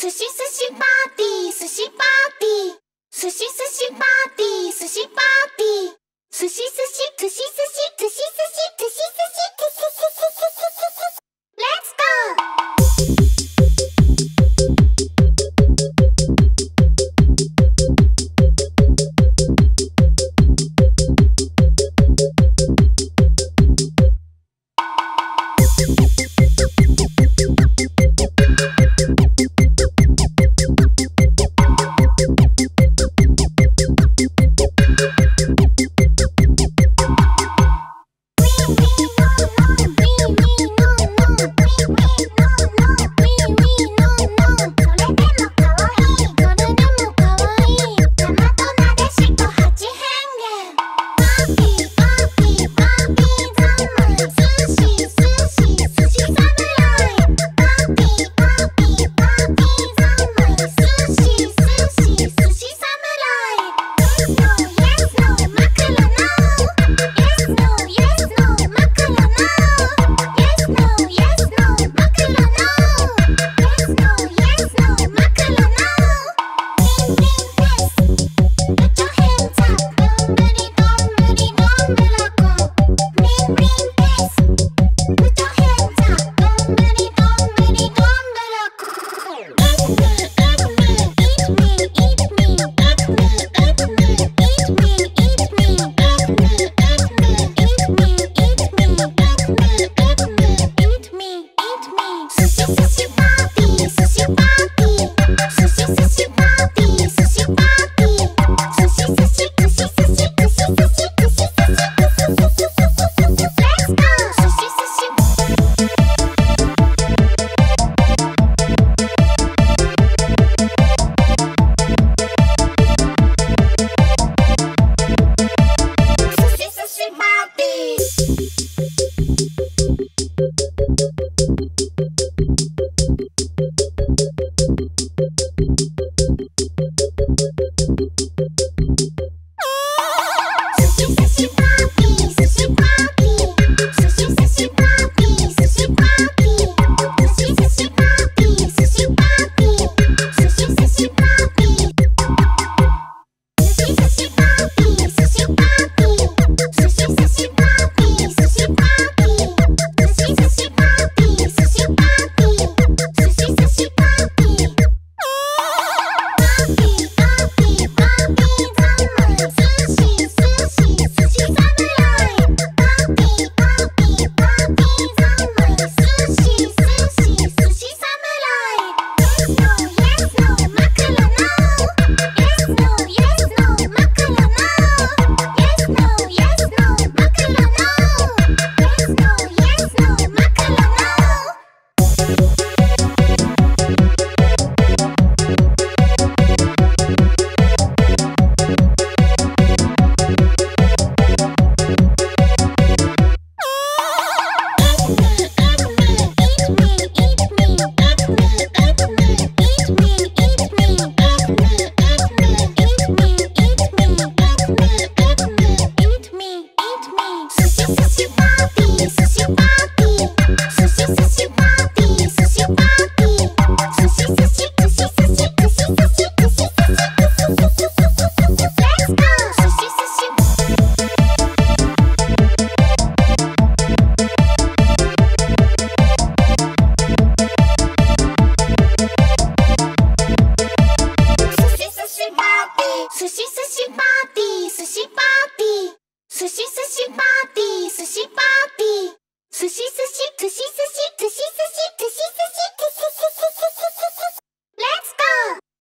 寿司寿司パーティー。寿司パーティー。寿司寿司パーティー。寿司パーティー寿司寿司寿司。慎